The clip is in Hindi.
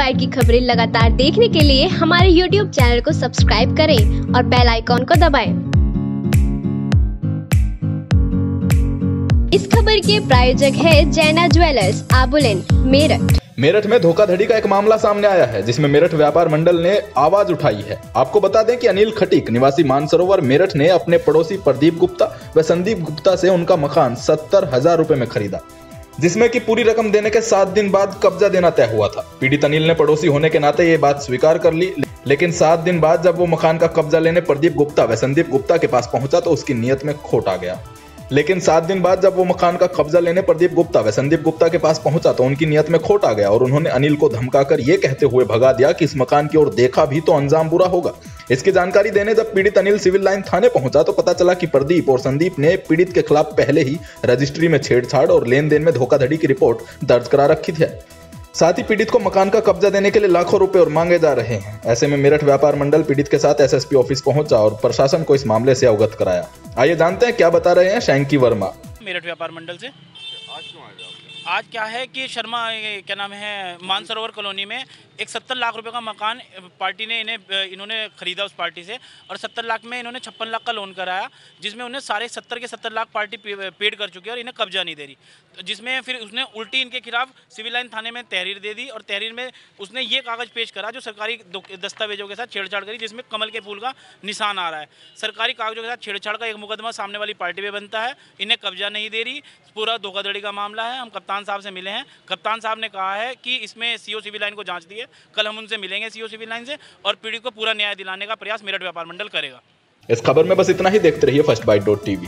बाइट की खबरें लगातार देखने के लिए हमारे यूट्यूब चैनल को सब्सक्राइब करें और बेल आइकॉन को दबाएँ। इस खबर के प्रायोजक है जैना ज्वेलर्स आबुलेन मेरठ। मेरठ में धोखाधड़ी का एक मामला सामने आया है, जिसमें मेरठ व्यापार मंडल ने आवाज़ उठाई है। आपको बता दें कि अनिल खटीक, निवासी मानसरोवर मेरठ ने अपने पड़ोसी प्रदीप गुप्ता व संदीप गुप्ता से उनका मकान सत्तर हज़ार रूपए में खरीदा। जिसमें कि पूरी रकम देने के सात दिन बाद कब्जा देना तय हुआ था। पीड़ित अनिल ने पड़ोसी होने के नाते ये बात स्वीकार कर ली, लेकिन सात दिन बाद जब वो मकान का कब्जा लेने प्रदीप गुप्ता व संदीप गुप्ता के पास पहुँचा तो उसकी नीयत में खोट आ गया। लेकिन सात दिन बाद जब वो मकान का कब्जा लेने प्रदीप गुप्ता व संदीप गुप्ता के पास पहुँचा तो उनकी नियत में खोट आ गया और उन्होंने अनिल को धमकाकर ये कहते हुए भगा दिया कि इस मकान की ओर देखा भी तो अंजाम बुरा होगा। इसकी जानकारी देने जब पीड़ित अनिल सिविल लाइन थाने पहुँचा तो पता चला कि प्रदीप और संदीप ने पीड़ित के खिलाफ पहले ही रजिस्ट्री में छेड़छाड़ और लेन देन में धोखाधड़ी की रिपोर्ट दर्ज करा रखी थी। साथ ही पीड़ित को मकान का कब्जा देने के लिए लाखों रुपए और मांगे जा रहे हैं। ऐसे में मेरठ व्यापार मंडल पीड़ित के साथ एसएसपी ऑफ़िस पहुँचा और प्रशासन को इस मामले से अवगत कराया। आइए जानते हैं क्या बता रहे हैं शैंकी वर्मा। मेरठ व्यापार मंडल से? आज क्या है कि शर्मा क्या नाम है, मानसरोवर कॉलोनी में एक सत्तर लाख रुपए का मकान पार्टी ने इन्हें इन्होंने खरीदा उस पार्टी से और सत्तर लाख में इन्होंने छप्पन लाख का लोन कराया, जिसमें उन्हें सारे सत्तर के सत्तर लाख पार्टी पेड कर चुकी है और इन्हें कब्जा नहीं दे रही। तो जिसमें फिर उसने उल्टी इनके खिलाफ सिविल लाइन थाने में तहरीर दे दी और तहरीर में उसने ये कागज़ पेश करा जो सरकारी दस्तावेजों के साथ छेड़छाड़ करी, जिसमें कमल के फूल का निशान आ रहा है। सरकारी कागजों के साथ छेड़छाड़ का एक मुकदमा सामने वाली पार्टी पर बनता है, इन्हें कब्जा नहीं दे रही, पूरा धोखाधड़ी का मामला है, हम कप्तान साहब से मिले हैं। कप्तान साहब ने कहा है कि इसमें सीओ सिविल लाइन को जाँच दी है कल हम उनसे मिलेंगे सीओ सिविल लाइन से और पीड़ित को पूरा न्याय दिलाने का प्रयास मेरठ व्यापार मंडल करेगा। इस खबर में बस इतना ही। देखते रहिए फ़र्स्ट बाइट डॉट टीवी।